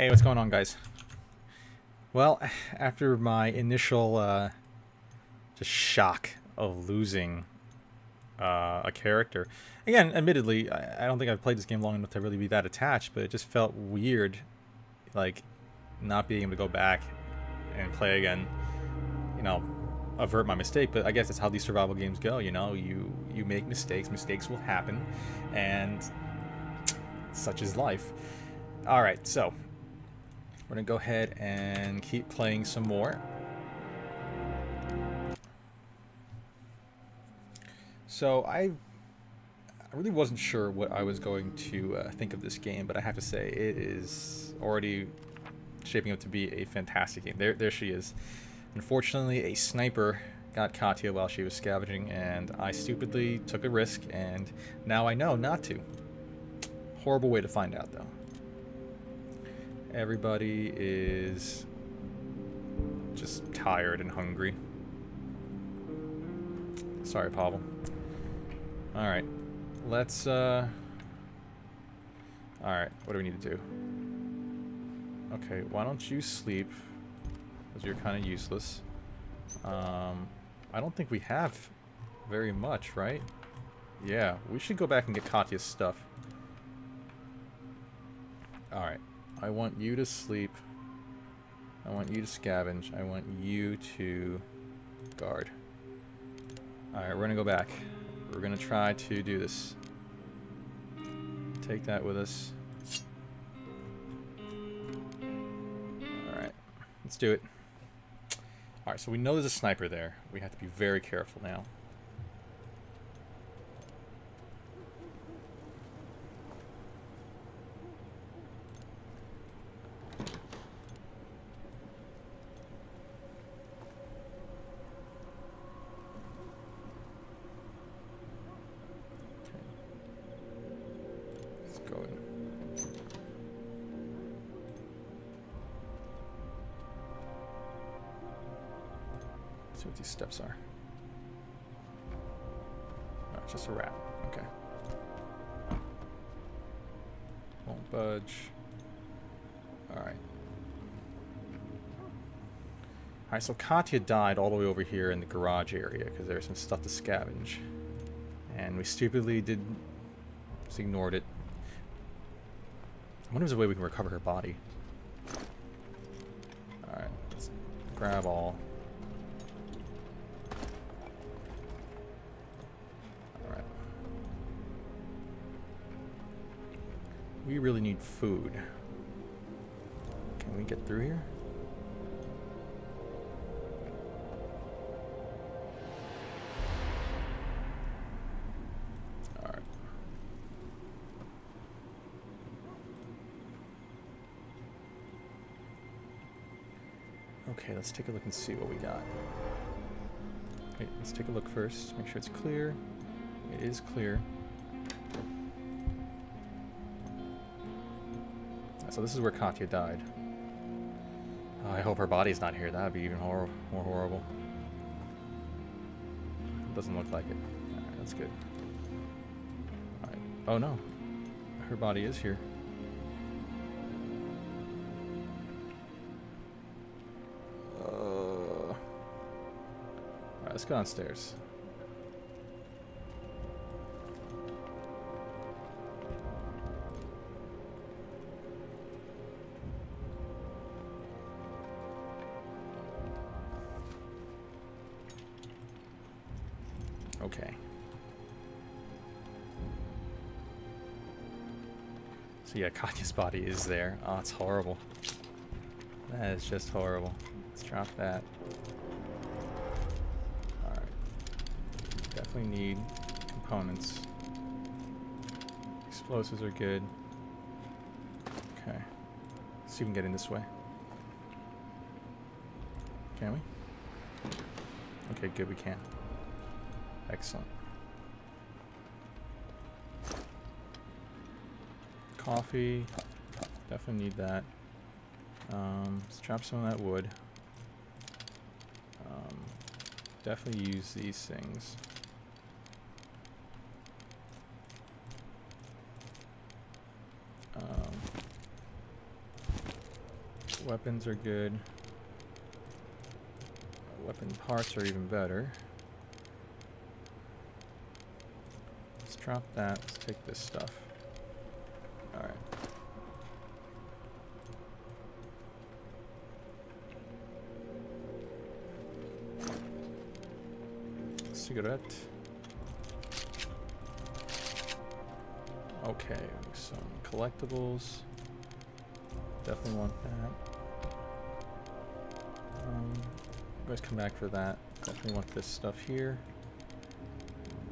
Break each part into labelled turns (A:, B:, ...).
A: Hey, what's going on, guys? Well, after my initial uh, just shock of losing uh, a character, again, admittedly, I, I don't think I've played this game long enough to really be that attached, but it just felt weird, like not being able to go back and play again. You know, avert my mistake. But I guess that's how these survival games go. You know, you you make mistakes, mistakes will happen, and such is life. All right, so we're gonna go ahead and keep playing some more. So I, I really wasn't sure what I was going to uh, think of this game, but I have to say it is already shaping up to be a fantastic game. There, there she is. Unfortunately, a sniper got Katya while she was scavenging, and I stupidly took a risk, and now I know not to. Horrible way to find out, though. Everybody is just tired and hungry. Sorry, Pavel. Alright. Let's, uh... Alright, what do we need to do? Okay, why don't you sleep? Because you're kind of useless. Um, I don't think we have very much, right? Yeah, we should go back and get Katya's stuff. Alright. I want you to sleep. I want you to scavenge. I want you to guard. Alright, we're gonna go back. We're gonna try to do this. Take that with us. Alright, let's do it. Alright, so we know there's a sniper there. We have to be very careful now. See what these steps are. Oh, just a rat. Okay. Won't budge. Alright. Alright, so Katya died all the way over here in the garage area because there's some stuff to scavenge. And we stupidly did... just ignored it. I wonder if there's a way we can recover her body. Alright, let's grab all. Alright. We really need food. Can we get through here? Okay, let's take a look and see what we got. Wait, let's take a look first. Make sure it's clear. It is clear. So this is where Katya died. Oh, I hope her body's not here. That would be even hor more horrible. Doesn't look like it. Alright, that's good. Oh no. Her body is here. Let's go downstairs. Okay. So yeah, Katya's body is there. Oh, it's horrible. That is just horrible. Let's drop that. Definitely need components. Explosives are good. Okay. Let's see if we can get in this way. Can we? Okay, good, we can. Excellent. Coffee. Definitely need that. Um, let's drop some of that wood. Um, definitely use these things. Weapons are good. Weapon parts are even better. Let's drop that. Let's take this stuff. Alright. Cigarette. Okay, some collectibles. Definitely want that. Guys come back for that. Definitely want this stuff here.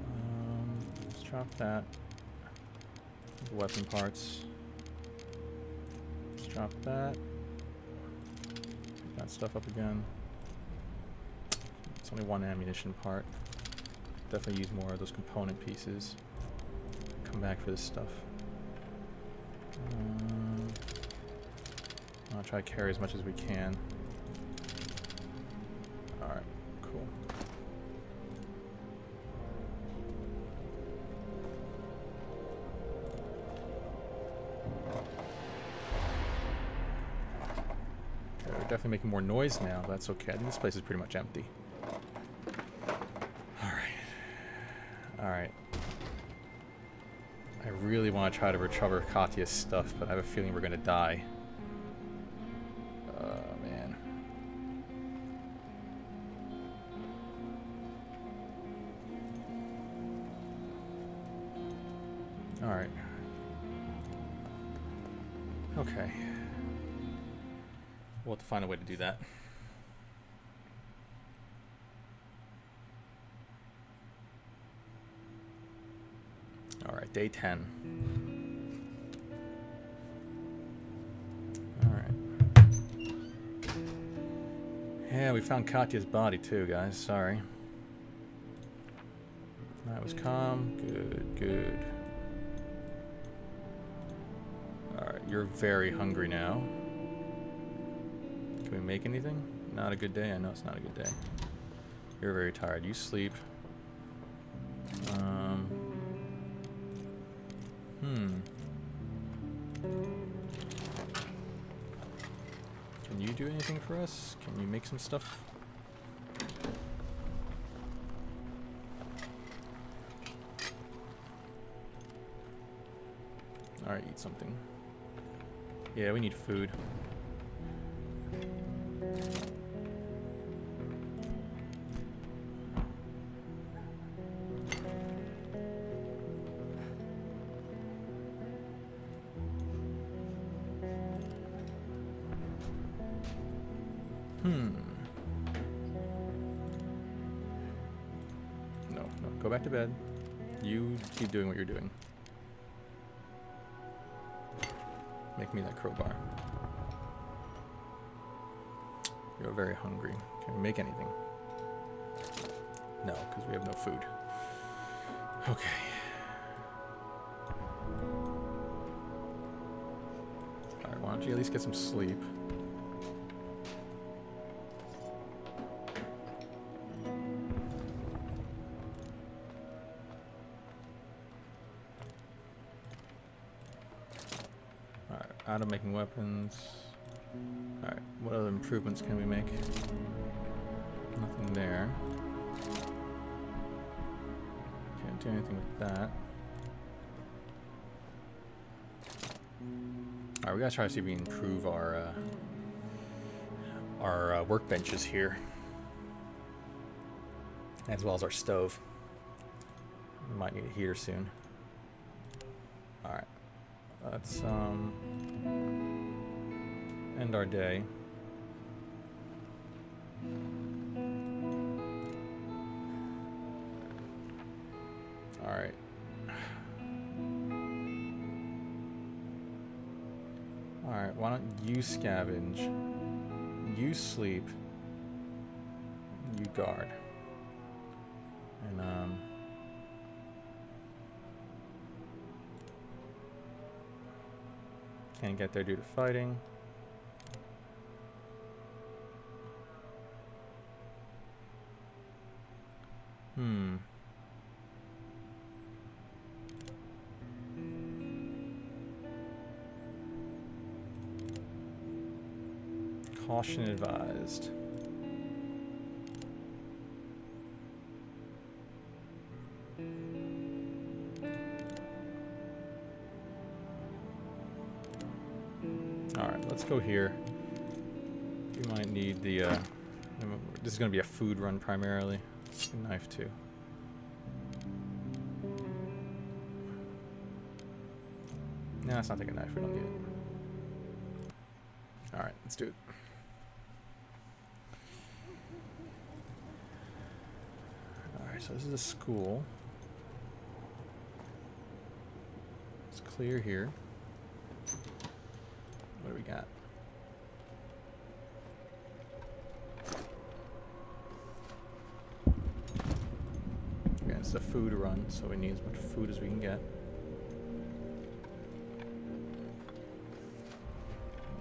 A: Um, let's drop that. Weapon parts. Let's drop that. Pick that stuff up again. It's only one ammunition part. Definitely use more of those component pieces. Come back for this stuff. Um, I'll try to carry as much as we can. Definitely making more noise now, but that's okay. I think this place is pretty much empty. Alright. Alright. I really want to try to recover Katya's stuff, but I have a feeling we're going to die. Oh, man. Alright. Okay. We'll have to find a way to do that. Alright, day 10. Alright. Yeah, we found Katya's body too, guys. Sorry. That was calm. Good, good. Alright, you're very hungry now. Can we make anything? Not a good day? I know it's not a good day. You're very tired. You sleep. Um... Hmm. Can you do anything for us? Can you make some stuff? Alright, eat something. Yeah, we need food. Go back to bed. You keep doing what you're doing. Make me that crowbar. You're very hungry. Can we make anything? No, because we have no food. Okay. Alright, why don't you at least get some sleep? Out of making weapons. Alright, what other improvements can we make? Nothing there. Can't do anything with that. Alright, we gotta try to see if we can improve our uh, our uh, workbenches here, as well as our stove. Might need a heater soon. Alright, let's um end our day. Alright. Alright, why don't you scavenge? You sleep. You guard. And, um... Can't get there due to fighting. Hmm. Caution advised. Go here. We might need the, uh, this is going to be a food run primarily. A knife too. No, let's not take a knife, we don't need it. Alright, let's do it. Alright, so this is a school. It's clear here. What do we got? Yeah, it's a food run, so we need as much food as we can get.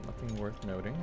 A: Nothing worth noting.